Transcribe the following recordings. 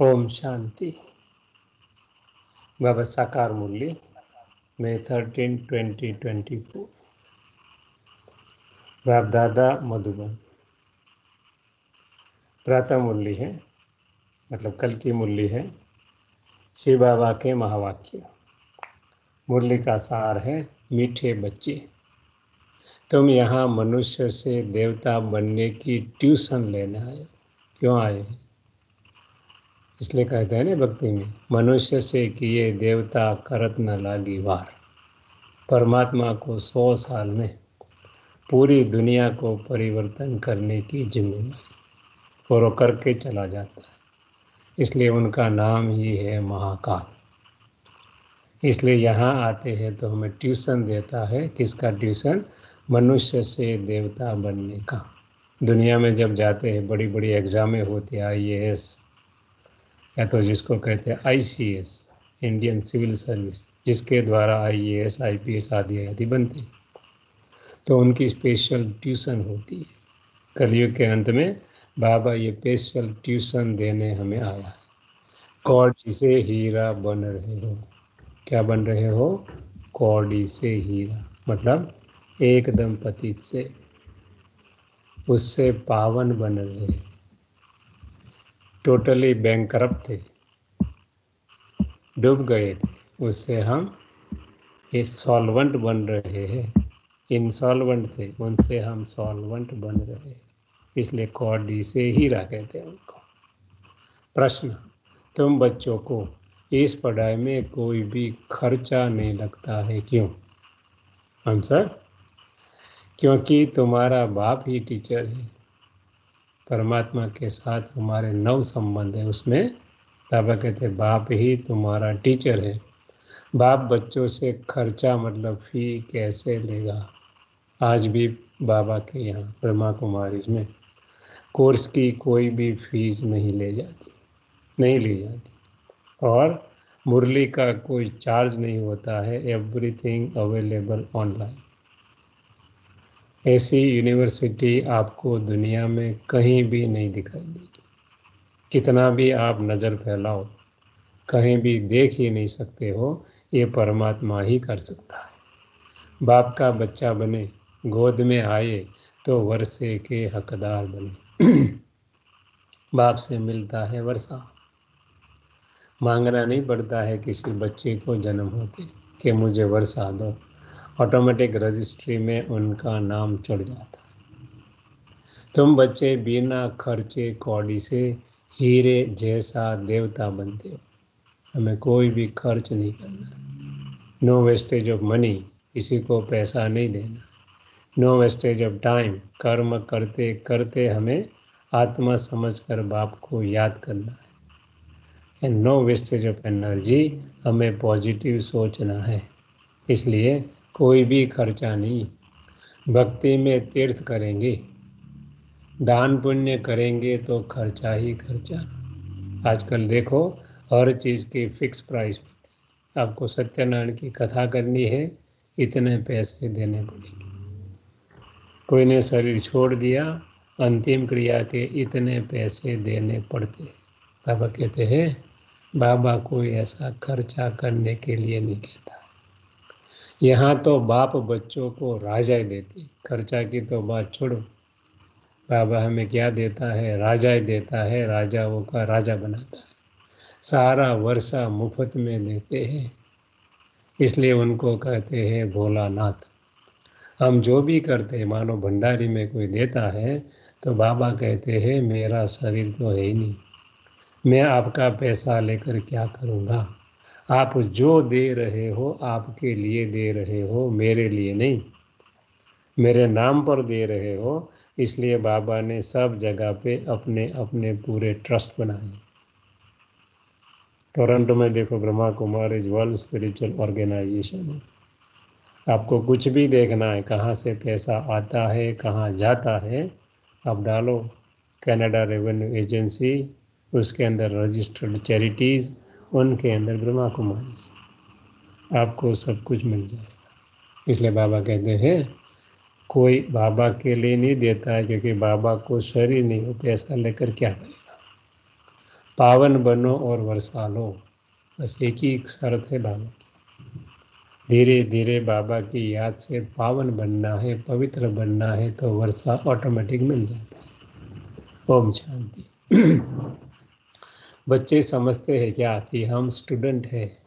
ओम शांति। बाबा साकार मुरली May thirteen twenty twenty four Bap Dada Madhuban. प्रातः मुरली है मतलब कल की मुरली है, शिव बाबा के महावाक्य। मुरली का सार है, मीठे बच्चे। तुम यहाँ मनुष्य से देवता बनने की ट्यूशन लेने आए, क्यों आए हैं? इसलिए कहते हैं ना भक्ति में, मनुष्य से किए देवता करत न लागी वार। परमात्मा को सौ साल में पूरी दुनिया को परिवर्तन करने की ज़िम्मेदारी और वो करके चला जाता है। इसलिए उनका नाम ही है महाकाल। इसलिए यहाँ आते हैं तो हमें ट्यूशन देता है, किसका ट्यूशन? मनुष्य से देवता बनने का। दुनिया में जब जाते हैं बड़ी बड़ी एग्ज़ामें होती है, आई या तो जिसको कहते हैं आईसीएस इंडियन सिविल सर्विस जिसके द्वारा आईएएस आईपीएस आदि आदि बनते हैं। तो उनकी स्पेशल ट्यूशन होती है। कलयुग के अंत में बाबा ये स्पेशल ट्यूशन देने हमें आया है। कौड़ी से हीरा बन रहे हो। क्या बन रहे हो? कौड़ी से हीरा मतलब एकदम पतित से। उससे पावन बन रहे हैं। टोटली बैंक थे। डूब गए थे। उससे हम ये सॉल्वेंट बन रहे हैं। इंसॉल्वेंट थे। उनसे हम सॉल्वेंट बन रहे हैं। इसलिए कॉडी से ही कहते हैं उनको। प्रश्न, तुम बच्चों को इस पढ़ाई में कोई भी खर्चा नहीं लगता है क्यों? आंसर क्योंकि तुम्हारा बाप ही टीचर है। परमात्मा के साथ हमारे नव संबंध है, उसमें बाबा कहते बाप ही तुम्हारा टीचर है। बाप बच्चों से खर्चा मतलब फ़ी कैसे लेगा? आज भी बाबा के यहाँ, ब्रह्मा कुमारी में कोर्स की कोई भी फ़ीस नहीं ले जाती, नहीं ली जाती। और मुरली का कोई चार्ज नहीं होता है एवरीथिंग अवेलेबल ऑनलाइन ऐसी यूनिवर्सिटी आपको दुनिया में कहीं भी नहीं दिखाई देगी। कितना भी आप नज़र फैलाओ, कहीं भी देख ही नहीं सकते हो, ये परमात्मा ही कर सकता है। बाप का बच्चा बने, गोद में आए तो वर्षे के हकदार बने। बाप से मिलता है वर्षा मांगना नहीं पड़ता है किसी बच्चे को जन्म होते, कि मुझे वर्षा दो। ऑटोमेटिक रजिस्ट्री में उनका नाम चढ़ जाता। तुम बच्चे बिना खर्चे कौड़ी से हीरे जैसा देवता बनते हो। हमें कोई भी खर्च नहीं करना। नो वेस्टेज ऑफ़ मनी किसी को पैसा नहीं देना। नो वेस्टेज ऑफ़ टाइम कर्म करते करते हमें आत्मा समझकर बाप को याद करना है। And no wastage of energy हमें पॉजिटिव सोचना है। इसलिए कोई भी खर्चा नहीं। भक्ति में तीर्थ करेंगे। दान पुण्य करेंगे तो खर्चा ही खर्चा। आजकल देखो, हर चीज़ की फिक्स प्राइस होती आपको सत्यनारायण की कथा करनी है, इतने पैसे देने पड़ेंगे। कोई ने शरीर छोड़ दिया, अंतिम क्रिया के इतने पैसे देने पड़ते बाबा कहते हैं, बाबा कोई ऐसा खर्चा करने के लिए नहीं कहता। यहाँ तो बाप बच्चों को राजा ही देती, खर्चा की तो बात छोड़ो। बाबा हमें क्या देता है? राजा ही देता है, राजाओं का राजा बनाता है। सारा वर्षा मुफ़्त में देते हैं। इसलिए उनको कहते हैं, भोलानाथ, हम जो भी करते हैं, मानो भंडारी में कोई देता है तो बाबा कहते हैं, मेरा शरीर तो है ही नहीं। मैं आपका पैसा लेकर क्या करूँगा? आप जो दे रहे हो, आपके लिए दे रहे हो, मेरे लिए नहीं। मेरे नाम पर दे रहे हो, इसलिए बाबा ने सब जगह पे अपने अपने पूरे ट्रस्ट बनाए। टोरंटो में देखो, Brahma Kumar is world spiritual organisation. है आपको कुछ भी देखना है, कहाँ से पैसा आता है, कहाँ जाता है, आप डालो। कनाडा रेवेन्यू एजेंसी, उसके अंदर रजिस्टर्ड चैरिटीज़ उनके अंदर ब्रह्मा कुमारी आपको सब कुछ मिल जाएगा। इसलिए बाबा कहते हैं, कोई बाबा के लिए नहीं देता है, क्योंकि बाबा को शरीर नहीं हो पैसा लेकर क्या करेगा पावन बनो और वर्षा लो बस एक ही शर्त है बाबा की। धीरे धीरे बाबा की याद से पावन बनना है, पवित्र बनना है तो वर्षा ऑटोमेटिक मिल जाता है। ओम शांति। बच्चे समझते हैं क्या कि हम स्टूडेंट हैं?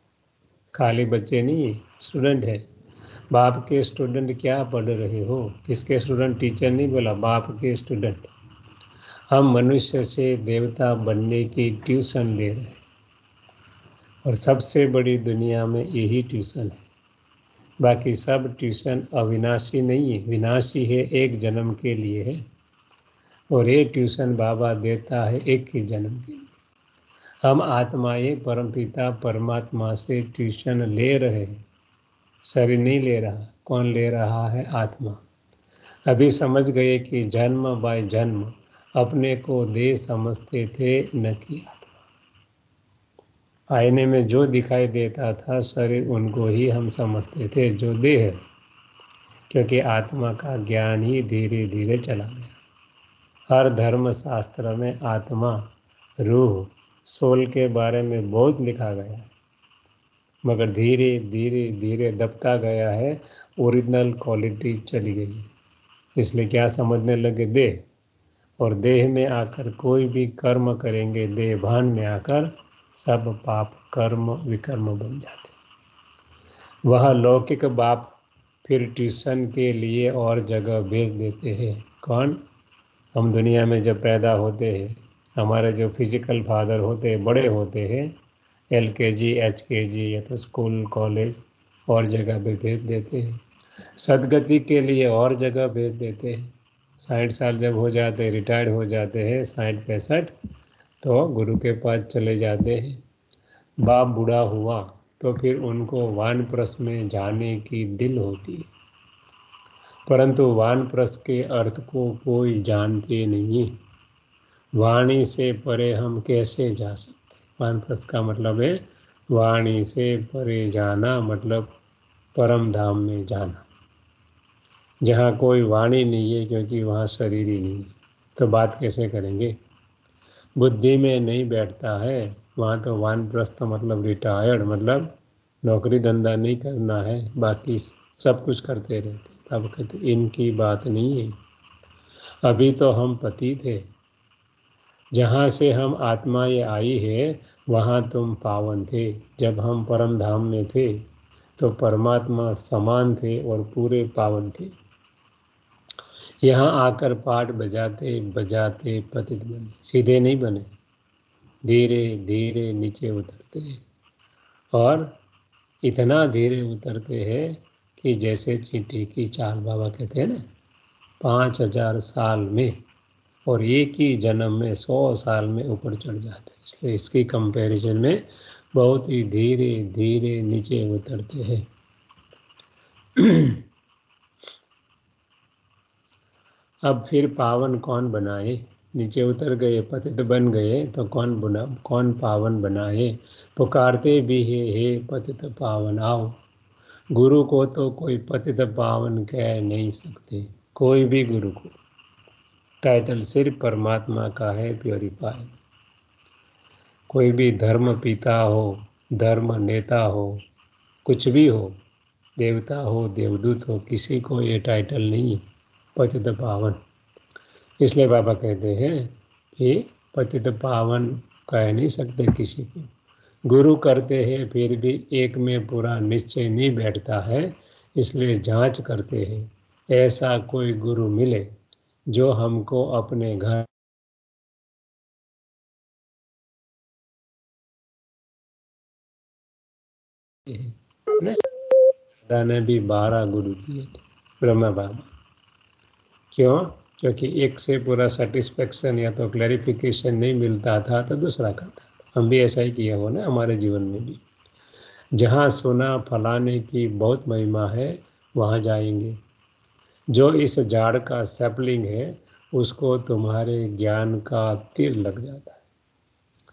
खाली बच्चे नहीं स्टूडेंट है। बाप के स्टूडेंट क्या पढ़ रहे हो? किसके स्टूडेंट टीचर नहीं बोला, बाप के स्टूडेंट हम मनुष्य से देवता बनने की ट्यूशन ले रहे हैं। और सबसे बड़ी दुनिया में यही ट्यूशन है। बाकी सब ट्यूशन अविनाशी नहीं है, विनाशी है, एक जन्म के लिए है। और ये ट्यूशन बाबा देता है एक ही जन्म के लिए। हम आत्माएँ परमपिता परमात्मा से ट्यूशन ले रहे हैं। शरीर नहीं ले रहा, कौन ले रहा है आत्मा? अभी समझ गए कि जन्म बाय जन्म अपने को दे समझते थे न कि आत्मा। आईने में जो दिखाई देता था, शरीर उनको ही हम समझते थे जो देह है, क्योंकि आत्मा का ज्ञान ही धीरे धीरे चला गया। हर धर्म शास्त्र में आत्मा रूह सोल के बारे में बहुत लिखा गया मगर धीरे धीरे धीरे दबता गया है, ओरिजिनल क्वालिटी चली गई इसलिए क्या समझने लगे देह? और देह में आकर कोई भी कर्म करेंगे देह भान में आकर सब पाप, कर्म, विकर्म बन जाते वह लौकिक बाप फिर ट्यूशन के लिए और जगह भेज देते हैं। कौन? हम दुनिया में जब पैदा होते हैं हमारे जो फ़िज़िकल फादर होते हैं बड़े होते हैं एल के जी एच के जी या तो स्कूल कॉलेज और जगह पे भेज देते हैं। सदगति के लिए और जगह भेज देते हैं। साठ साल जब हो जाते हैं रिटायर्ड हो जाते हैं, साठ पैंसठ तो गुरु के पास चले जाते हैं। बाप बूढ़ा हुआ तो फिर उनको वानप्रस में जाने की दिल होती है। परंतु वानप्रस के अर्थ को कोई जानते नहीं वाणी से परे हम कैसे जा सकते वानप्रस्थ का मतलब है, वाणी से परे जाना मतलब परम धाम में जाना। जहाँ कोई वाणी नहीं है, क्योंकि वहाँ शरीर ही नहीं है। तो बात कैसे करेंगे? बुद्धि में नहीं बैठता है, वहाँ तो वानप्रस्थ मतलब रिटायर्ड मतलब नौकरी धंधा नहीं करना है, बाकी सब कुछ करते रहते तब कहते इनकी बात नहीं है। अभी तो हम पति थे जहाँ से हम आत्मा ये आई है, वहाँ तुम पावन थे। जब हम परम धाम में थे तो परमात्मा समान थे और पूरे पावन थे। यहाँ आकर पाठ बजाते बजाते पतित बने। सीधे नहीं बने। धीरे धीरे नीचे उतरते हैं। और इतना धीरे उतरते हैं कि जैसे चींटी की चाल बाबा कहते हैं ना, पाँच हज़ार साल में और एक ही जन्म में सौ साल में ऊपर चढ़ जाते हैं। इसलिए इसकी कंपैरिजन में बहुत ही धीरे धीरे नीचे उतरते हैं। अब फिर पावन कौन बनाए? नीचे उतर गए, पतित बन गए तो कौन बुना, कौन पावन बनाए? पुकारते भी है, हे पतित पावन, आओ। गुरु को तो कोई पतित पावन कह नहीं सकते। कोई भी गुरु को। टाइटल सिर्फ़ परमात्मा का है, प्योरीफाई। कोई भी धर्म पिता हो, धर्म नेता हो, कुछ भी हो, देवता हो, देवदूत हो, किसी को ये टाइटल नहीं पतित पावन। इसलिए बाबा कहते हैं कि पतित पावन कह नहीं सकते किसी को। गुरु करते हैं, फिर भी एक में पूरा निश्चय नहीं बैठता है, इसलिए जाँच करते हैं, ऐसा कोई गुरु मिले। जो हमको अपने घर दादा ने भी बारह गुरु किए थे, ब्रह्मा बाबा। क्यों? क्योंकि एक से पूरा सेटिस्फेक्शन या तो क्लैरिफिकेशन नहीं मिलता था तो दूसरा करता था। हम भी ऐसा ही किया हो ना हमारे जीवन में भी। जहाँ सोना फलाने की बहुत महिमा है, वहाँ जाएँगे। जो इस झाड़ का सैपलिंग है, उसको तुम्हारे ज्ञान का तीर लग जाता है।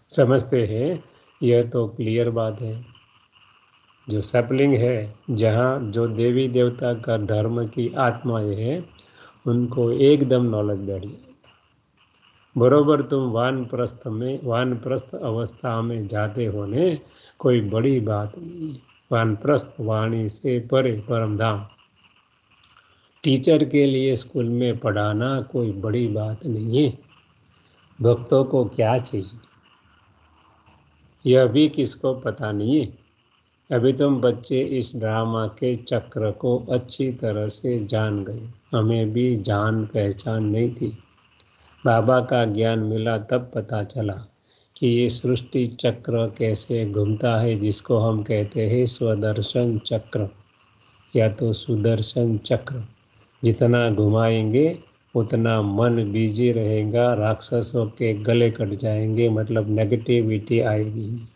समझते हैं, यह तो क्लियर बात है। जो सैपलिंग है, जहाँ जो देवी देवता का धर्म की आत्माएँ है, उनको एकदम नॉलेज बैठ जाए बरोबर तुम वान प्रस्थ में वान प्रस्थ अवस्था में जाते होने कोई बड़ी बात नहीं। है वानप्रस्थ वाणी से परे परम धाम। टीचर के लिए स्कूल में पढ़ाना कोई बड़ी बात नहीं है। भक्तों को क्या चाहिए? यह भी किसको पता नहीं है। अभी तुम बच्चे इस ड्रामा के चक्र को अच्छी तरह से जान गए। हमें भी जान पहचान नहीं थी। बाबा का ज्ञान मिला तब पता चला कि ये सृष्टि चक्र कैसे घूमता है, जिसको हम कहते हैं स्वदर्शन चक्र या तो सुदर्शन चक्र। जितना घुमाएँगे उतना मन बिज़ी रहेगा राक्षसों के गले कट जाएँगे मतलब नेगेटिविटी आएगी।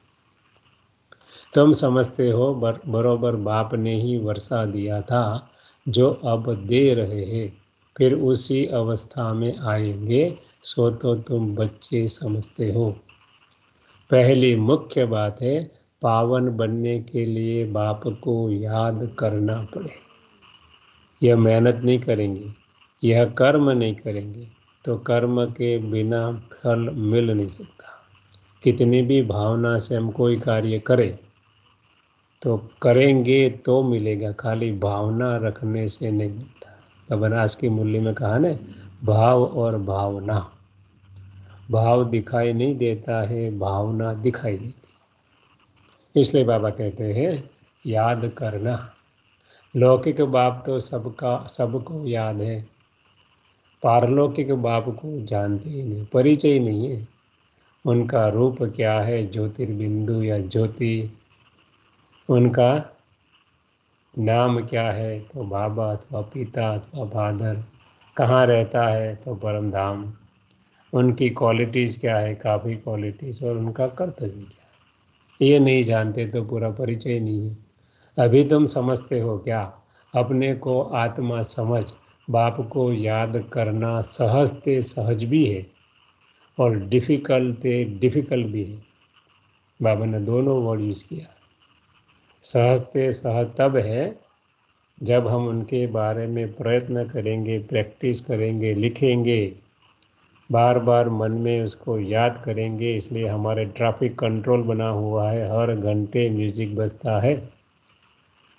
तुम समझते हो बर, बरोबर बाप ने ही वर्षा दिया था जो अब दे रहे हैं। फिर उसी अवस्था में आएँगे सो तो तुम बच्चे समझते हो। पहली मुख्य बात है पावन बनने के लिए बाप को याद करना पड़े। यह मेहनत नहीं करेंगे, यह कर्म नहीं करेंगे तो कर्म के बिना फल मिल नहीं सकता। कितनी भी भावना से हम कोई कार्य करें तो करेंगे तो मिलेगा, खाली भावना रखने से नहीं मिलता। कबनास की मूल्य में कहा ना, भाव और भावना। भाव दिखाई नहीं देता है, भावना दिखाई देती इसलिए बाबा कहते हैं, याद करना। लौकिक बाप तो सबका, सबको याद है। पारलौकिक बाप को जानते ही नहीं, परिचय नहीं है। उनका रूप क्या है, ज्योतिर्बिंदु या ज्योति? उनका नाम क्या है तो बाबा अथवा पिता अथवा फादर? कहाँ रहता है तो परम धाम उनकी क्वालिटीज़ क्या है, काफ़ी क्वालिटीज़ और उनका कर्तव्य क्या है? ये नहीं जानते तो पूरा परिचय नहीं है। अभी तुम समझते हो क्या? अपने को आत्मा समझ, बाप को याद करना सहजते सहज भी है और डिफ़िकल्ट डिफ़िकल्ट भी है। बाबा ने दोनों वर्ड यूज़ किया। सहजते सहज तब है जब हम उनके बारे में प्रयत्न करेंगे प्रैक्टिस करेंगे, लिखेंगे। बार बार मन में उसको याद करेंगे, इसलिए हमारे ट्रैफ़िक कंट्रोल बना हुआ है, हर घंटे म्यूज़िक बजता है।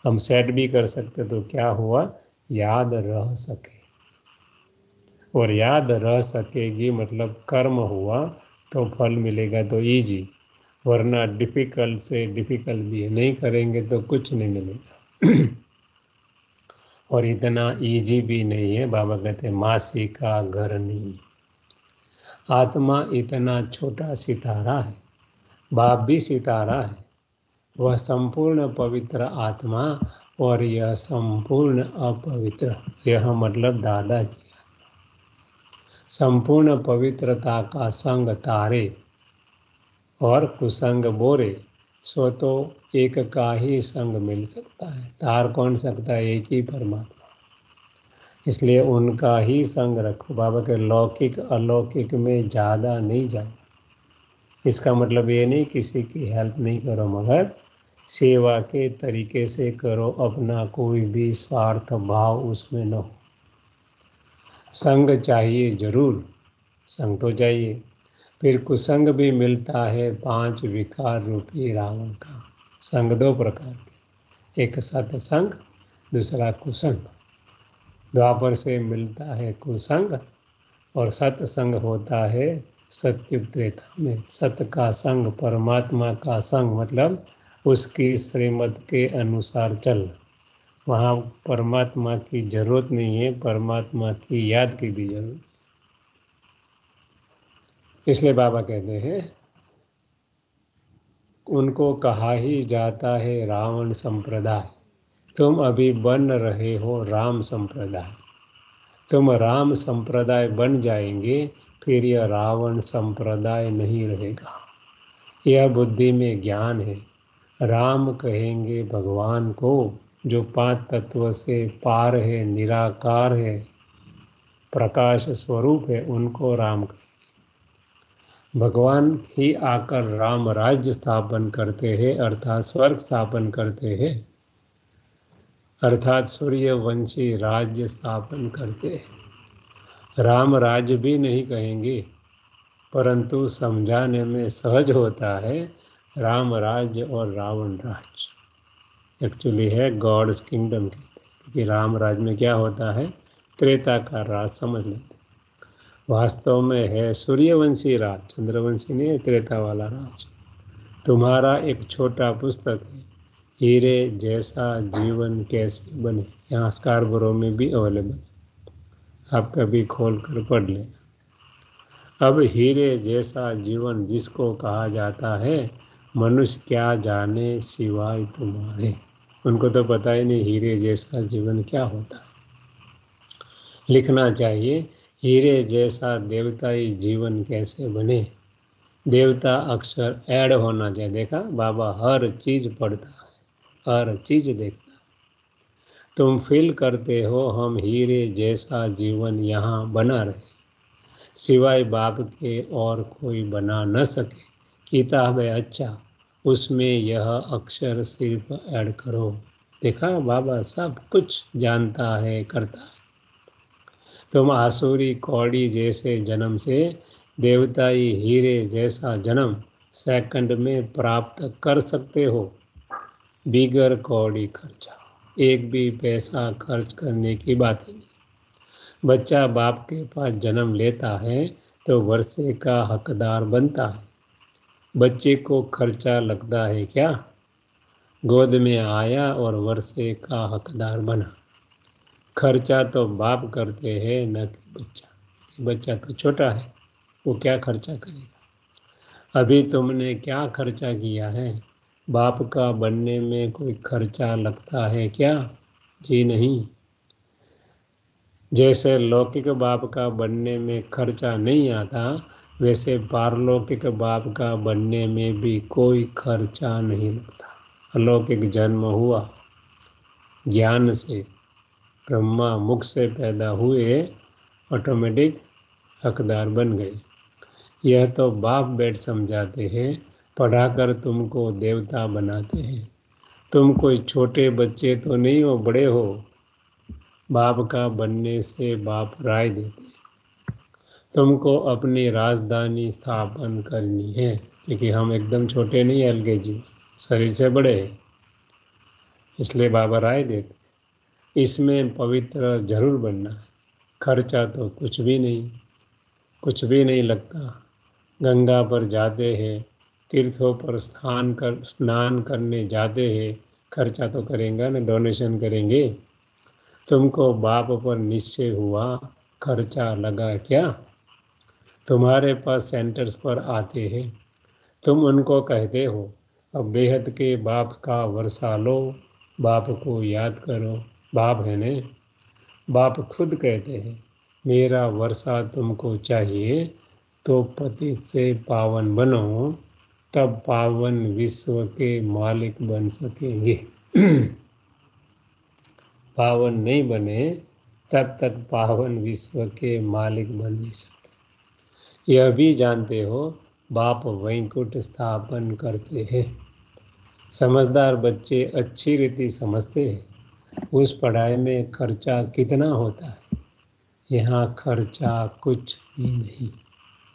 हम सेट भी कर सकते तो क्या हुआ? याद रह सके। और याद रह सकेगी मतलब कर्म हुआ तो फल मिलेगा तो इजी वरना डिफ़िकल्ट से डिफ़िकल्ट भी है नहीं करेंगे तो कुछ नहीं मिलेगा। और इतना इजी भी नहीं है, बाबा कहते मासी का घर नहीं। आत्मा इतना छोटा सितारा है, बाप भी सितारा है। वह संपूर्ण पवित्र आत्मा और यह संपूर्ण अपवित्र। यह मतलब दादा किया संपूर्ण पवित्रता का संग तारे और कुसंग बोरे, सो तो एक का ही संग मिल सकता है। तार कौन सकता है? एक ही परमात्मा। इसलिए उनका ही संग रखो। बाबा के लौकिक, अलौकिक में ज़्यादा नहीं जाओ इसका मतलब ये नहीं किसी की हेल्प नहीं करो, मगर सेवा के तरीके से करो, अपना कोई भी स्वार्थ भाव उसमें न हो। संग चाहिए ज़रूर, संग तो चाहिए फिर कुसंग भी मिलता है पाँच विकार रूपी रावण का। संग दो प्रकार के, एक सत्संग, दूसरा कुसंग। द्वापर से मिलता है कुसंग और सत्संग होता है सत्युग त्रेता में। सत्य का संग परमात्मा का संग मतलब उसकी श्रीमत के अनुसार चल। वहाँ परमात्मा की ज़रूरत नहीं है, परमात्मा की याद की भी ज़रूरत। इसलिए बाबा कहते हैं, उनको कहा ही जाता है रावण संप्रदाय। तुम अभी बन रहे हो राम संप्रदाय। तुम राम संप्रदाय बन जाएँगे, फिर यह रावण संप्रदाय नहीं रहेगा। यह बुद्धि में ज्ञान है। राम कहेंगे भगवान को, जो पाँच तत्व से पार है, निराकार है, प्रकाश स्वरूप है, उनको राम कहेंगे। भगवान ही आकर राम राज्य स्थापन करते हैं, अर्थात स्वर्ग स्थापन करते हैं, अर्थात सूर्यवंशी राज्य स्थापन करते हैं। राम राज्य भी नहीं कहेंगे, परंतु समझाने में सहज होता है राम राज्य और रावण राज्य एक्चुअली है गॉड्स किंगडम कहते हैं क्योंकि राम राज्य में क्या होता है? त्रेता का राज समझ लेते वास्तव में है सूर्यवंशी राज, चंद्रवंशी है त्रेता वाला राज। तुम्हारा एक छोटा पुस्तक है। हीरे जैसा जीवन कैसे बने? यहाँ स्कारबरो में भी अवेलेबल है। आप कभी खोल कर पढ़ लेना। अब हीरे जैसा जीवन जिसको कहा जाता है मनुष्य क्या जाने सिवाय तुम्हारे? उनको तो पता ही नहीं हीरे जैसा जीवन क्या होता। लिखना चाहिए, हीरे जैसा देवताई जीवन कैसे बने? देवता अक्षर ऐड होना चाहिए। देखा, बाबा हर चीज़ पढ़ता है, हर चीज़ देखता है। तुम फील करते हो, हम हीरे जैसा जीवन यहाँ बना रहे। सिवाय बाप के और कोई बना न सके। किताब है अच्छा। उसमें यह अक्षर सिर्फ़ ऐड करो। देखा, बाबा सब कुछ जानता है, करता है। तुम आसुरी कौड़ी जैसे जन्म से, देवताई हीरे जैसा जन्म सेकंड में प्राप्त कर सकते हो। बिगर कौड़ी खर्चा, एक भी पैसा खर्च करने की बात नहीं। बच्चा बाप के पास जन्म लेता है तो वर्षे का हकदार बनता है। बच्चे को खर्चा लगता है क्या? गोद में आया और वर्षे का हकदार बना। खर्चा तो बाप करते हैं, न कि बच्चा। बच्चा तो छोटा है, वो क्या खर्चा करेगा? अभी तुमने क्या खर्चा किया है? बाप का बनने में कोई खर्चा लगता है क्या? जी नहीं। जैसे लौकिक बाप का बनने में खर्चा नहीं आता वैसे पारलौकिक बाप का बनने में भी कोई खर्चा नहीं लगता। अलौकिक जन्म हुआ। ज्ञान से ब्रह्मा मुख से पैदा हुए ऑटोमेटिक हकदार बन गए। यह तो बाप बैठ समझाते हैं, पढ़ाकर तुमको देवता बनाते हैं। तुम कोई छोटे बच्चे तो नहीं हो, बड़े हो। बाप का बनने से बाप राय देते तुमको अपनी राजधानी स्थापन करनी है। क्योंकि हम एकदम छोटे नहीं एल के जी। शरीर से बड़े हैं। इसलिए बाबा राय देते इसमें पवित्र ज़रूर बनना है। खर्चा तो कुछ भी नहीं, कुछ भी नहीं लगता। गंगा पर जाते हैं, तीर्थों पर स्थान कर, स्नान करने जाते हैं। खर्चा तो करेंगे ना डोनेशन करेंगे। तुमको बाप पर निश्चय हुआ, खर्चा लगा क्या? तुम्हारे पास सेंटर्स पर आते हैं। तुम उनको कहते हो, अब बेहद के बाप का वर्षा लो, बाप को याद करो, बाप है ने? बाप खुद कहते हैं, मेरा वर्षा तुमको चाहिए तो पति से पावन बनो, तब पावन विश्व के मालिक बन सकेंगे। पावन नहीं बने, तब तक पावन विश्व के मालिक बन नहीं सकते यह भी जानते हो, बाप वैंकुट स्थापन करते हैं। समझदार बच्चे अच्छी रीति समझते हैं। उस पढ़ाई में खर्चा कितना होता है? यहाँ खर्चा कुछ भी नहीं।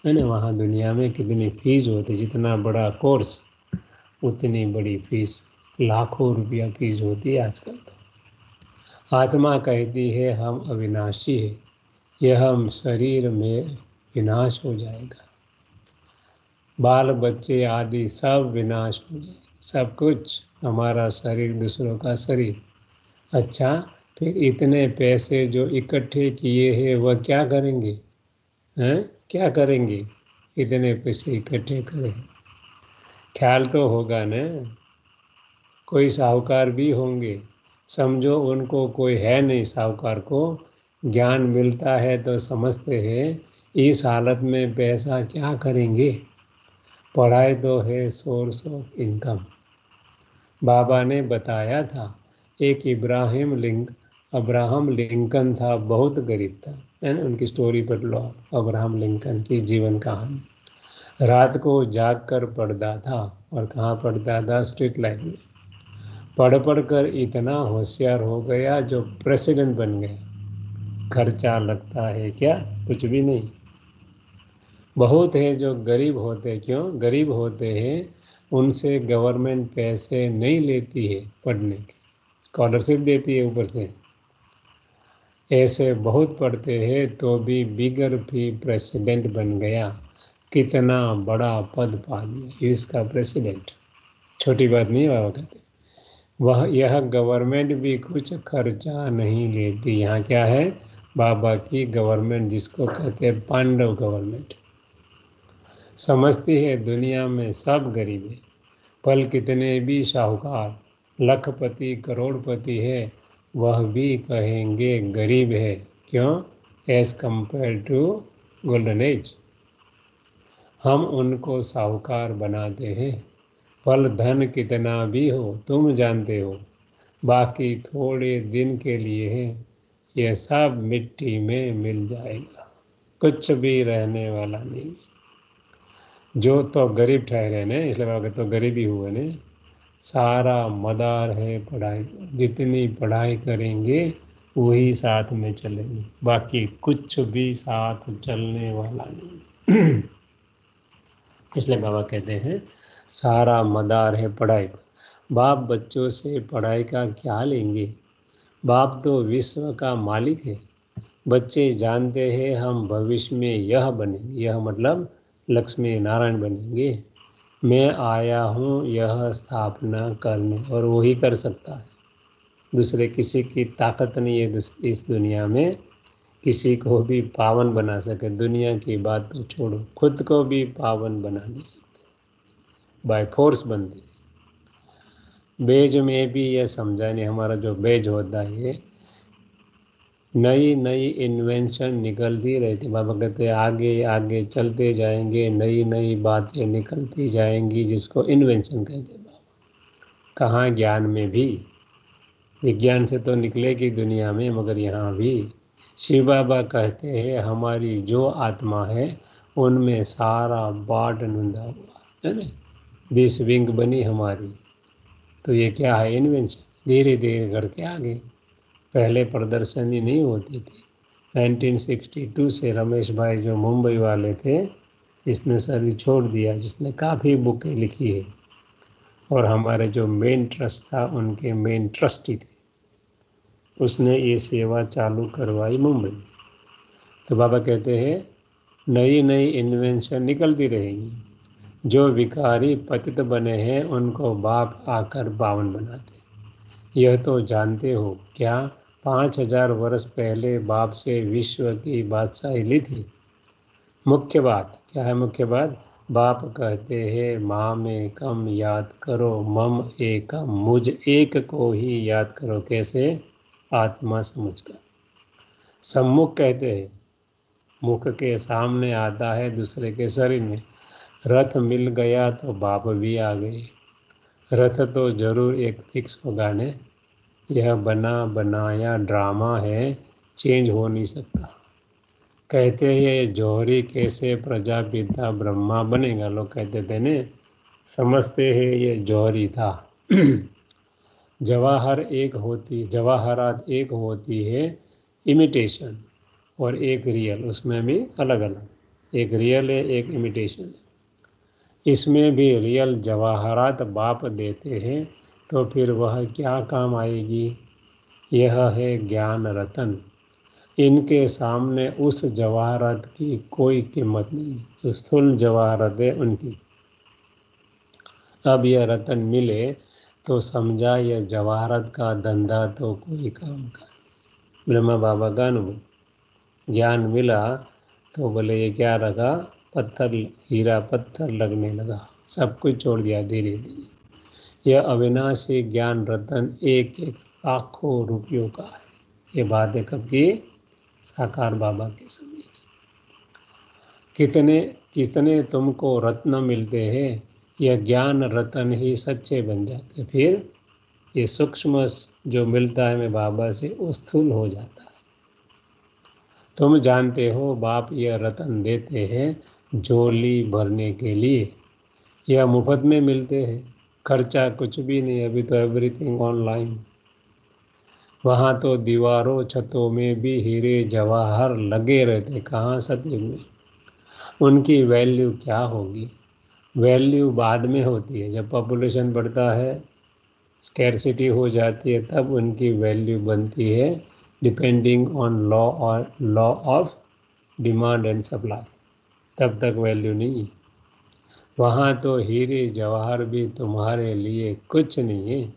है ना? वहाँ दुनिया में कितनी फ़ीस होती जितना बड़ा कोर्स, उतनी बड़ी फ़ीस। लाखों रुपया फ़ीस होती है आजकल तो। आत्मा कहती है, हम अविनाशी है। यह हम शरीर में विनाश हो जाएगा। बाल, बच्चे आदि सब विनाश हो जाए सब कुछ हमारा शरीर, दूसरों का शरीर। अच्छा फिर इतने पैसे जो इकट्ठे किए हैं, वह क्या करेंगे? हैं? क्या करेंगे? इतने पैसे इकट्ठे करें ख्याल तो होगा न? कोई साहूकार भी होंगे। समझो उनको कोई है नहीं साहूकार को। ज्ञान मिलता है तो समझते हैं। इस हालत में पैसा क्या करेंगे? पढ़ाई तो है सोर्स ऑफ़ इनकम बाबा ने बताया था, एक इब्राहिम लिंक, अब्राहम लिंकन था, बहुत गरीब था। ना उनकी स्टोरी पढ़ लो, अब्राहम लिंकन की जीवन कहानी। रात को जाग कर पढ़ता था, और कहाँ पढ़ता था? स्ट्रीट लाइट में। पढ़ पढ़ कर इतना होशियार हो गया, जो प्रेसिडेंट बन गया। खर्चा लगता है क्या? कुछ भी नहीं। बहुत है जो गरीब होते क्यों? गरीब होते हैं, उनसे गवर्नमेंट पैसे नहीं लेती है पढ़ने के। स्कॉलरशिप देती है ऊपर से। ऐसे बहुत पढ़ते हैं तो भी बिगर भी प्रेसिडेंट बन गया। कितना बड़ा पद पा लिया इसका प्रेसिडेंट छोटी बात नहीं बाबा कहते वह, यह गवर्नमेंट भी कुछ खर्चा नहीं लेती। यहाँ क्या है? बाबा की गवर्नमेंट जिसको कहते हैं पांडव गवर्नमेंट समझती है दुनिया में सब गरीब। है पल कितने भी शाहूकार, लखपति, करोड़पति है, वह भी कहेंगे गरीब है। क्यों? As compare to golden age हम उनको साहूकार बनाते हैं। फल धन कितना भी हो, तुम जानते हो। बाकी थोड़े दिन के लिए है। यह सब मिट्टी में मिल जाएगा। कुछ भी रहने वाला नहीं। जो तो गरीब ठहरे ने, इसलिए बाबा तो गरीबी हुए ने। सारा मदार है, पढ़ाई, जितनी पढ़ाई करेंगे, वही साथ में चलेंगे। बाकी कुछ भी साथ चलने वाला नहीं। इसलिए बाबा कहते हैं, सारा मदार है पढ़ाई पर। बाप बच्चों से पढ़ाई का क्या लेंगे? बाप तो विश्व का मालिक है। बच्चे जानते हैं, हम भविष्य में यह बनेंगे। यह मतलब लक्ष्मी नारायण बनेंगे। मैं आया हूँ, यह स्थापना करने, और वही कर सकता है। दूसरे किसी की ताकत नहीं है इस दुनिया में। किसी को भी पावन बना सके। दुनिया की बात तो छोड़ो। खुद को भी पावन बना नहीं सकते। बाय फोर्स बनती बेज में भी यह समझा नहीं, हमारा जो बेज होता है नई नई इन्वेंशन निकलती रहती। बाबा कहते आगे आगे चलते जाएँगे, नई नई बातें निकलती जाएँगी, जिसको इन्वेंशन कहते बाबा। कहाँ ज्ञान में भी? विज्ञान से तो निकलेगी दुनिया में, मगर यहाँ भी। शिव बाबा कहते हैं, हमारी जो आत्मा है, उनमें सारा बाट नुंदा हुआ, है ना? बीस विंग बनी हमारी। तो ये क्या है इन्वेंशन धीरे धीरे करके आगे। पहले प्रदर्शनी नहीं होती थी। 1962 से रमेश भाई जो मुंबई वाले थे, इसने सर छोड़ दिया, जिसने काफ़ी बुकें लिखी है। और हमारे जो मेन ट्रस्ट था, उनके मेन ट्रस्टी थे। उसने ये सेवा चालू करवाई मुंबई। तो बाबा कहते हैं नई नई इन्वेंशन निकलती रहेगी। जो विकारी पतित बने हैं, उनको बाप आकर बावन बनाते यह तो जानते हो, क्या पाँच हज़ार वर्ष पहले बाप से विश्व की बादशाही ली थी। मुख्य बात, क्या है मुख्य बात? बाप कहते हैं, माँ में कम याद करो, मम एकम मुझ एक को ही याद करो। कैसे? आत्मा समझकर। सम्मुख कहते हैं, मुख के सामने आता है, दूसरे के शरीर में। रथ मिल गया तो बाप भी आ गए। रथ तो ज़रूर एक फिक्स होगा, ने? यह बना बनाया ड्रामा है, चेंज हो नहीं सकता। कहते हैं जौहरी कैसे प्रजापिता ब्रह्मा बनेगा? लोग कहते थे ने, समझते हैं, ये जौहरी था। जवाहर एक होती, जवाहरात एक होती है इमिटेशन और एक रियल उसमें भी अलग अलग एक रियल है, एक इमिटेशन इसमें भी रियल जवाहरात बाप देते हैं तो फिर वह क्या काम आएगी? यह है ज्ञान रतन इनके सामने उस जवाहरत की कोई कीमत नहीं, जो स्थूल जवाहरत है उनकी। अब यह रतन मिले तो समझा यह जवाहरत का धंधा तो कोई काम का ब्रह्मा बाबा का अनुभव। ज्ञान मिला तो बोले, ये क्या लगा पत्थर, हीरा पत्थर लगने लगा। सब कुछ छोड़ दिया धीरे धीरे यह अविनाशी ज्ञान रतन एक एक लाखों रुपयों का है। ये बात है कब की साकार बाबा के समय कितने कितने तुमको रत्न मिलते हैं, यह ज्ञान रतन ही सच्चे बन जाते फिर ये सूक्ष्म जो मिलता है मैं बाबा से, वो स्थूल हो जाता है। तुम जानते हो, बाप यह रतन देते हैं झोली भरने के लिए। यह मुफ़्त में मिलते हैं। खर्चा कुछ भी नहीं, अभी तो एवरीथिंग ऑनलाइन वहाँ तो दीवारों छतों में भी हीरे जवाहर लगे रहते, कहाँ सत्युग में? उनकी वैल्यू क्या होगी? वैल्यू बाद में होती है, जब पॉपुलेशन बढ़ता है स्कैरसिटी हो जाती है, तब उनकी वैल्यू बनती है डिपेंडिंग ऑन लॉ और law of demand and supply तब तक वैल्यू नहीं है। वहाँ तो हीरे जवाहर भी तुम्हारे लिए कुछ नहीं है।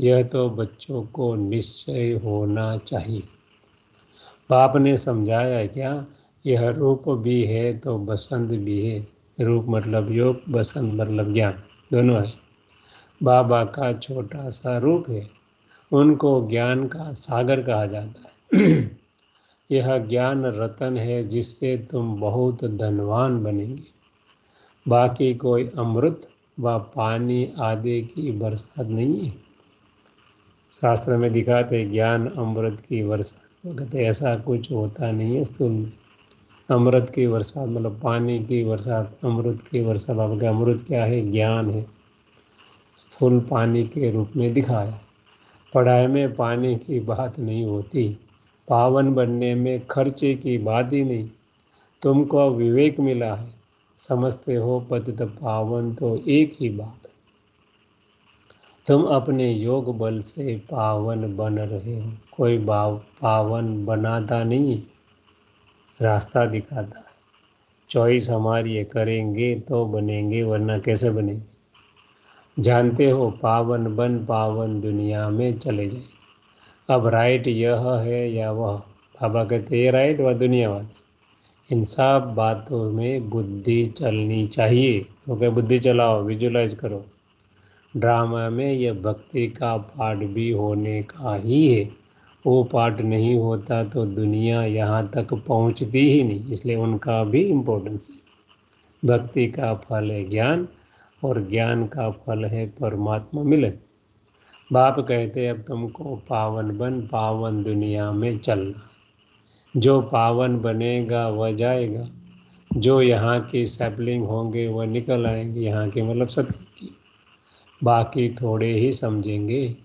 यह तो बच्चों को निश्चय होना चाहिए। बाप ने समझाया, क्या? यह रूप भी है तो बसंत भी है। रूप मतलब योग, बसंत मतलब ज्ञान। दोनों है। बाबा का छोटा सा रूप है। उनको ज्ञान का सागर कहा जाता है। यह ज्ञान रतन है जिससे तुम बहुत धनवान बनेंगे। बाकी कोई अमृत व पानी आदि की बरसात नहीं है। शास्त्र में दिखाते ज्ञान अमृत की वर्षा कहते ऐसा कुछ होता नहीं है स्थूल में। अमृत की बरसात मतलब पानी की बरसात, अमृत की वर्षा बाबा का अमृत क्या है? ज्ञान है। स्थूल पानी के रूप में दिखाया। पढ़ाई में पानी की बात नहीं होती। पावन बनने में खर्चे की बात ही नहीं। तुमको विवेक मिला है। समझते हो, पतित पावन तो एक ही बात तुम अपने योग बल से पावन बन रहे हो। कोई पावन बनाता नहीं, रास्ता दिखाता है। चॉइस हमारी है करेंगे तो बनेंगे, वरना कैसे बनेंगे? जानते हो, पावन बन पावन दुनिया में चले जाए अब राइट यह है या वह? बाबा कहते ये राइट व दुनिया वाले। इन सब बातों में बुद्धि चलनी चाहिए। ओके क्योंकि बुद्धि चलाओ विजुलाइज करो। ड्रामा में यह भक्ति का पाठ भी होने का ही है। वो पाठ नहीं होता तो दुनिया यहाँ तक पहुँचती ही नहीं, इसलिए उनका भी इम्पोर्टेंस है। भक्ति का फल है ज्ञान, और ज्ञान का फल है परमात्मा मिलन। बाप कहते अब तुमको पावन बन, पावन दुनिया में चलना। जो पावन बनेगा, वह जाएगा। जो यहाँ की सैपलिंग होंगे, वह निकल आएँगे। यहाँ के मतलब सत्य की बाकी थोड़े ही समझेंगे।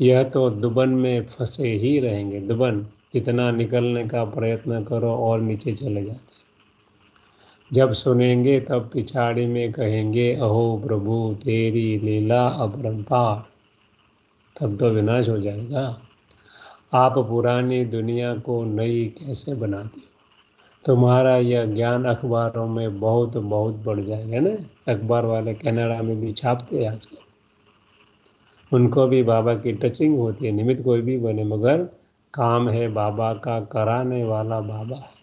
यह तो दुबन में फंसे ही रहेंगे। दुबन, जितना निकलने का प्रयत्न करो, और नीचे चले जाते जब सुनेंगे, तब पिछाड़ी में कहेंगे, अहो प्रभु, तेरी लीला अपरंपार। तब तो विनाश हो जाएगा। आप पुरानी दुनिया को नई कैसे बनाती हो? तुम्हारा यह ज्ञान अखबारों में बहुत बहुत बढ़ जाएगा ना? अखबार वाले कनाडा में भी छापते हैं आजकल। उनको भी बाबा की टचिंग होती है, निमित्त कोई भी बने, मगर काम है बाबा का, कराने वाला बाबा है।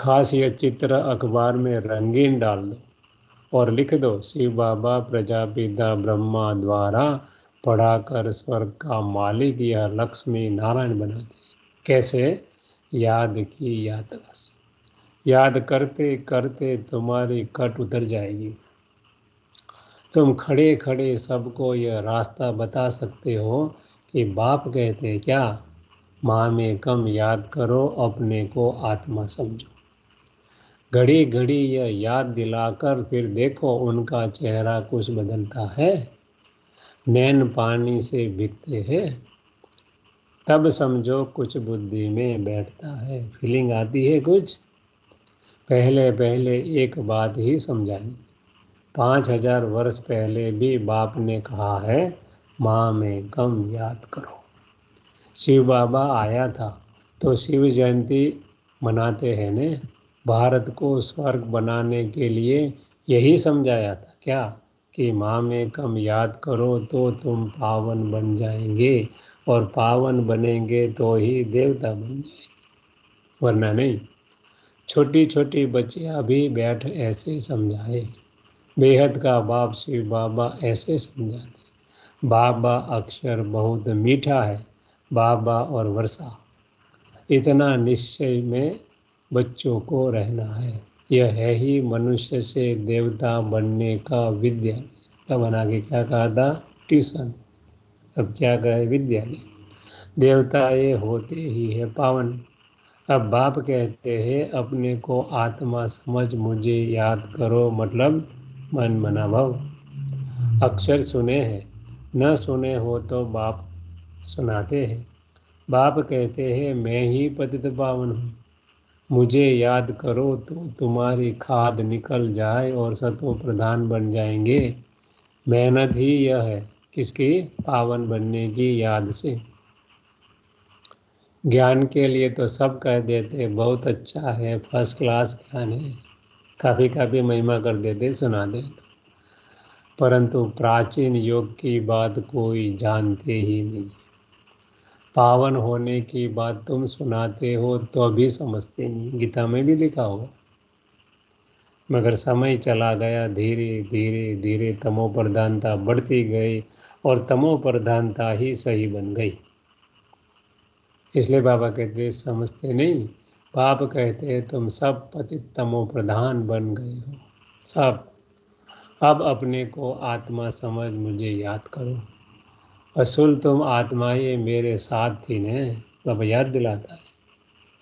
खास यह चित्र अखबार में रंगीन डाल दो और लिख दो, शिव बाबा प्रजापिता ब्रह्मा द्वारा पढ़ाकर स्वर्ग का मालिक यह लक्ष्मी नारायण बना दे। कैसे? याद की यात्रा से। याद करते करते तुम्हारी कट उतर जाएगी। तुम खड़े खड़े सबको यह रास्ता बता सकते हो कि बाप कहते हैं, क्या? माँ में कम याद करो, अपने को आत्मा समझो। घड़ी घड़ी यह याद दिलाकर फिर देखो उनका चेहरा कुछ बदलता है। नैन पानी से बिकते हैं, तब समझो कुछ बुद्धि में बैठता है। फीलिंग आती है कुछ, पहले पहले एक बात ही समझाई। पाँच हज़ार वर्ष पहले भी बाप ने कहा है, माँ में कम याद करो। शिव बाबा आया था तो शिव जयंती मनाते हैं ने। भारत को स्वर्ग बनाने के लिए यही समझाया था क्या? कि माँ में कम याद करो तो तुम पावन बन जाएँगे और पावन बनेंगे तो ही देवता बन जाएँगे। वरना नहीं छोटी छोटी बच्चियाँ भी बैठ ऐसे समझाए। बेहद का बाप शिव बाबा ऐसे समझाते। बाबा अक्षर बहुत मीठा है, बाबा और वर्षा। इतना निश्चय में बच्चों को रहना है। यह है ही मनुष्य से देवता बनने का विद्या का बना के क्या कहा था? ट्यूशन। अब क्या कहे विद्यालय? देवता ये होते ही है पावन। अब बाप कहते हैं, अपने को आत्मा समझ मुझे याद करो मतलब मन मना भाव। अक्षर सुने हैं, न सुने हो तो बाप सुनाते हैं। बाप कहते हैं, मैं ही पतित पावन हूँ। मुझे याद करो तो तुम्हारी खाद निकल जाए और सतो प्रधान बन जाएँगे। मेहनत ही यह है किसकी पावन बनने की याद से। ज्ञान के लिए तो सब कह देते, बहुत अच्छा है फ़र्स्ट क्लास ज्ञान है। काफ़ी काफ़ी महिमा कर देते, सुना दे। परंतु प्राचीन योग की बात कोई जानते ही नहीं। पावन होने की बात तुम सुनाते हो तो अभी समझते नहीं। गीता में भी लिखा हो मगर समय चला गया, धीरे धीरे धीरे तमो प्रधानता बढ़ती गई और तमो प्रधानता ही सही बन गई। इसलिए बाबा कहते समझते नहीं बाप कहते तुम सब पतित तमो प्रधान बन गए हो। सब, अब अपने को आत्मा समझ मुझे याद करो। असूल तुम आत्मा ही मेरे साथ थी ने बाबा याद दिलाता है।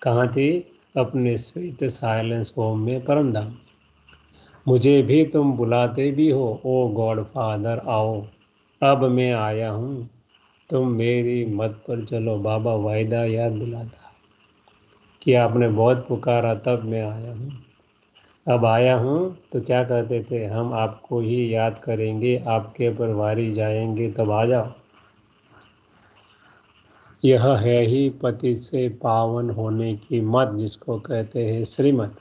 कहाँ थी? अपने स्वीट साइलेंस होम में परम धाम। मुझे भी तुम बुलाते भी हो, ओ गॉड फादर, आओ। अब मैं आया हूँ। तुम मेरी मत पर चलो, बाबा वायदा याद दिलाता कि आपने बहुत पुकारा, तब मैं आया हूँ। अब आया हूँ तो क्या कहते थे? हम आपको ही याद करेंगे, आपके पर वारी जाएँगे, तब आ जाओ। यह है ही पति से पावन होने की मत, जिसको कहते हैं श्रीमत।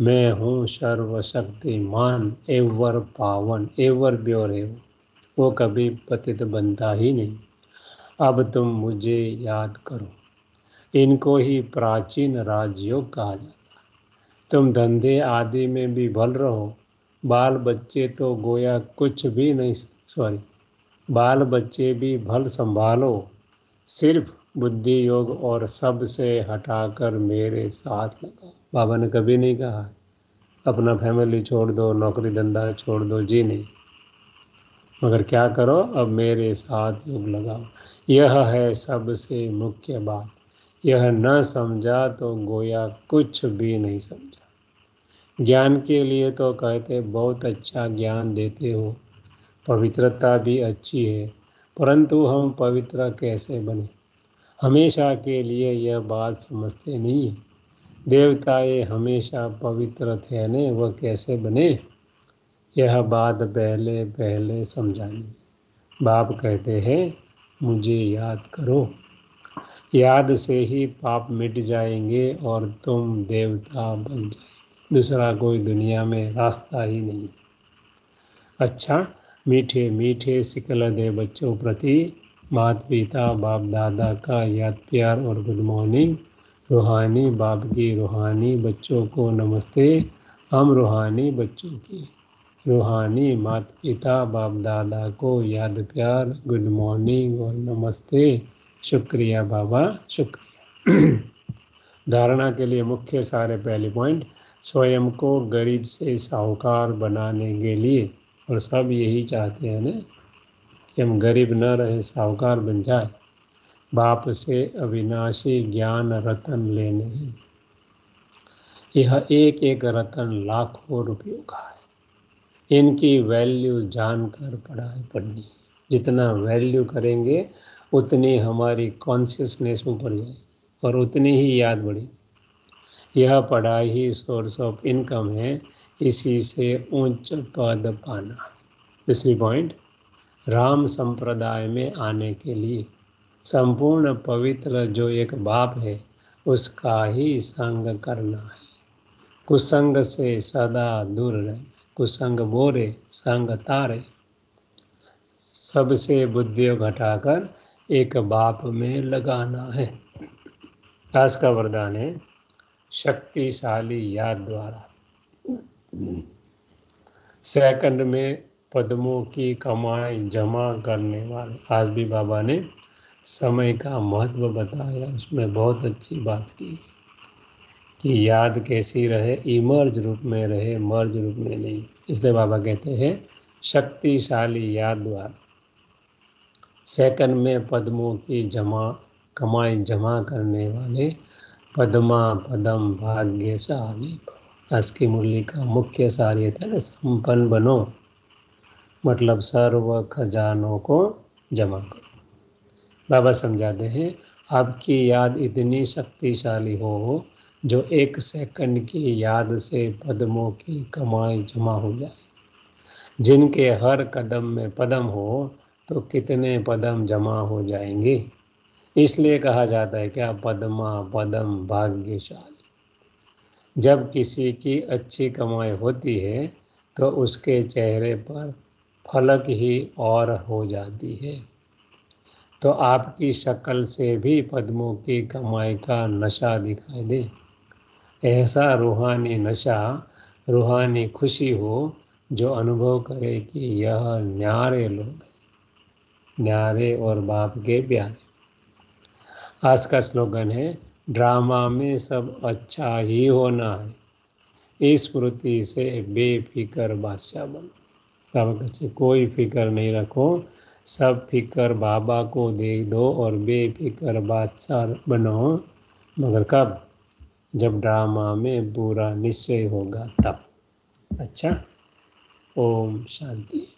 मैं हूँ सर्वशक्तिमान, एवर पावन, एवर ब्योर। है वो कभी पतित बनता ही नहीं। अब तुम मुझे याद करो। इनको ही प्राचीन राजयोग कहा जाता तुम धंधे आदि में भी भल रहो। बाल बच्चे तो गोया कुछ भी नहीं सॉरी बाल बच्चे भी भल संभालो। सिर्फ़ बुद्धि योग और सबसे हटाकर मेरे साथ लगाओ बाबा ने कभी नहीं कहा, अपना फैमिली छोड़ दो, नौकरी धंधा छोड़ दो। जी नहीं। मगर क्या करो, अब मेरे साथ योग लगाओ। यह है सबसे मुख्य बात। यह न समझा तो गोया कुछ भी नहीं समझा। ज्ञान के लिए तो कहते, बहुत अच्छा ज्ञान देते हो। पवित्रता भी अच्छी है। परंतु हम पवित्र कैसे बने? हमेशा के लिए यह बात समझते नहीं। देवता ये हमेशा पवित्र थे ने, वह कैसे बने? यह बात पहले पहले समझानी बाप कहते हैं, मुझे याद करो। याद से ही पाप मिट जाएँगे और तुम देवता बन जाएँगे। दूसरा कोई दुनिया में रास्ता ही नहीं। अच्छा मीठे मीठे सिकल दे बच्चों प्रति मात पिता बाप दादा का याद प्यार और गुड मॉर्निंग रूहानी, बाप की रूहानी बच्चों को नमस्ते। हम रूहानी बच्चों की रूहानी माता पिता बाप दादा को याद प्यार गुड मॉर्निंग और नमस्ते। शुक्रिया बाबा, शुक्रिया। धारणा के लिए मुख्य सारे पहले पॉइंट स्वयं को गरीब से साहूकार बनाने के लिए। और सब यही चाहते हैं ना कि हम गरीब न रहें, साहूकार बन जाए। बाप से अविनाशी ज्ञान रतन लेने ही। यह एक एक रतन लाखों रुपयों का है। इनकी वैल्यू जानकर पढ़ाई पढ़नी जितना वैल्यू करेंगे, उतनी हमारी कॉन्शियसनेस ऊपर जाए और उतनी ही याद बढ़ी यह पढ़ाई ही सोर्स ऑफ़ इनकम है। इसी से उच्च पद पाना। दूसरी पॉइंट राम संप्रदाय में आने के लिए संपूर्ण पवित्र जो एक बाप है, उसका ही संग करना है। कुसंग से सदा दूर रहे, कुसंग बोरे, संग तारे। सबसे बुद्धि घटाकर एक बाप में लगाना है। आज का वरदान है, शक्तिशाली याद द्वारा। सेकंड में पद्मों की कमाई जमा करने वाले आज भी बाबा ने समय का महत्व बताया। उसमें बहुत अच्छी बात की कि याद कैसी रहे, इमर्ज रूप में रहे, मर्ज रूप में नहीं। इसलिए बाबा कहते हैं, शक्तिशाली याद द्वारा सेकंड में पद्मों की जमा, कमाई जमा करने वाले पद्मा पदम भाग्यशाली। आज की मुरली का मुख्य सार ये था ना संपन्न बनो। मतलब सर्व खजानों को जमा करो। बाबा समझाते हैं, आपकी याद इतनी शक्तिशाली हो जो एक सेकंड की याद से पदमों की कमाई जमा हो जाए। जिनके हर कदम में पदम हो तो कितने पदम जमा हो जाएँगे? इसलिए कहा जाता है क्या पदमा, पदम भाग्यशाली। जब किसी की अच्छी कमाई होती है तो उसके चेहरे पर फलक ही और हो जाती है। तो आपकी शक्ल से भी पद्मों की कमाई का नशा दिखाई दे। ऐसा रूहानी नशा, रूहानी खुशी हो जो अनुभव करे कि यह न्यारे लोग न्यारे और बाप के प्यारे। आज का स्लोगन है ड्रामा में सब अच्छा ही होना है। इस स्मृति से बेफिक्र बादशाह बनो। बाबा कोई फ़िक्र नहीं रखो। सब फ़िक्र बाबा को दे दो और बेफिक्र बादशाह बनो। मगर कब? जब ड्रामा में बुरा निश्चय होगा तब। अच्छा? ओम शांति।